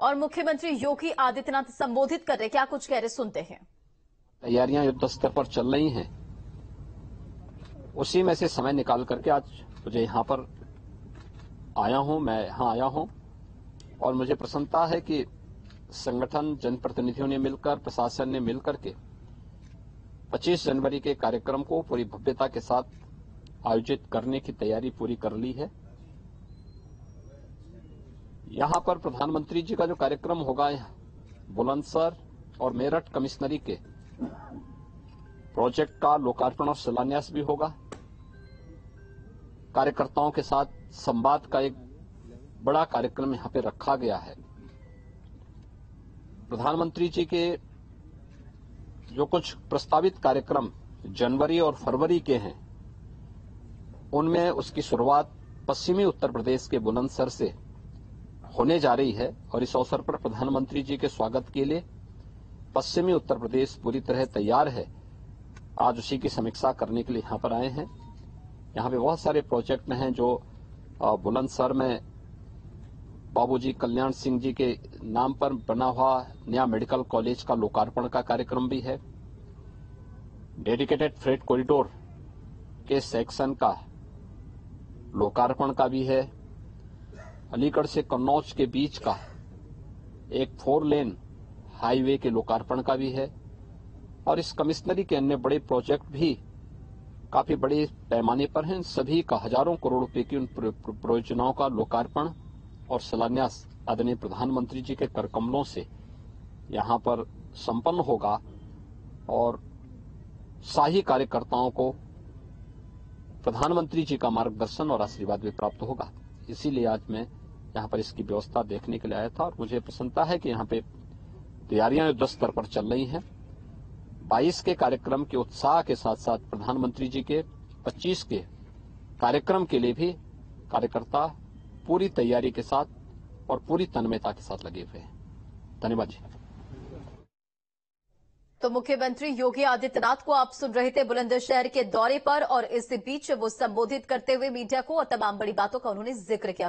और मुख्यमंत्री योगी आदित्यनाथ संबोधित कर रहे क्या कुछ कह रहे सुनते हैं। तैयारियाँ युद्ध स्तर पर चल रही हैं। उसी में से समय निकाल करके आज मुझे यहाँ पर आया हूँ, मैं यहाँ आया हूँ। और मुझे प्रसन्नता है कि संगठन, जनप्रतिनिधियों ने मिलकर, प्रशासन ने मिलकर के 25 जनवरी के कार्यक्रम को पूरी भव्यता के साथ आयोजित करने की तैयारी पूरी कर ली है। यहाँ पर प्रधानमंत्री जी का जो कार्यक्रम होगा बुलंदसर और मेरठ कमिश्नरी के प्रोजेक्ट का लोकार्पण और शिलान्यास भी होगा। कार्यकर्ताओं के साथ संवाद का एक बड़ा कार्यक्रम यहाँ पे रखा गया है। प्रधानमंत्री जी के जो कुछ प्रस्तावित कार्यक्रम जनवरी और फरवरी के हैं, उनमें उसकी शुरुआत पश्चिमी उत्तर प्रदेश के बुलंदसर से होने जा रही है और इस अवसर पर प्रधानमंत्री जी के स्वागत के लिए पश्चिमी उत्तर प्रदेश पूरी तरह तैयार है। आज उसी की समीक्षा करने के लिए यहाँ पर आए हैं। यहाँ पे बहुत सारे प्रोजेक्ट हैं जो बुलंदसर में बाबूजी कल्याण सिंह जी के नाम पर बना हुआ नया मेडिकल कॉलेज का लोकार्पण का कार्यक्रम भी है। डेडिकेटेड फ्रेट कॉरिडोर के सेक्शन का लोकार्पण का भी है। अलीगढ़ से कन्नौज के बीच का एक फोर लेन हाईवे के लोकार्पण का भी है और इस कमिश्नरी के अन्य बड़े प्रोजेक्ट भी काफ़ी बड़े पैमाने पर हैं। सभी का हज़ारों करोड़ रुपए की उन परियोजनाओं का लोकार्पण और शिलान्यास आदरणीय प्रधानमंत्री जी के कर कमलों से यहाँ पर संपन्न होगा और शाही कार्यकर्ताओं को प्रधानमंत्री जी का मार्गदर्शन और आशीर्वाद भी प्राप्त होगा। इसीलिए आज मैं यहाँ पर इसकी व्यवस्था देखने के लिए आया था और मुझे प्रसन्नता है कि यहाँ पे तैयारियाँ युद्ध स्तर पर चल रही हैं। 22 के कार्यक्रम के उत्साह के साथ साथ प्रधानमंत्री जी के 25 के कार्यक्रम के लिए भी कार्यकर्ता पूरी तैयारी के साथ और पूरी तन्मयता के साथ लगे हुए हैं। धन्यवाद जी। तो मुख्यमंत्री योगी आदित्यनाथ को आप सुन रहे थे बुलंदशहर के दौरे पर और इस बीच वो संबोधित करते हुए मीडिया को और तमाम बड़ी बातों का उन्होंने ज़िक्र किया।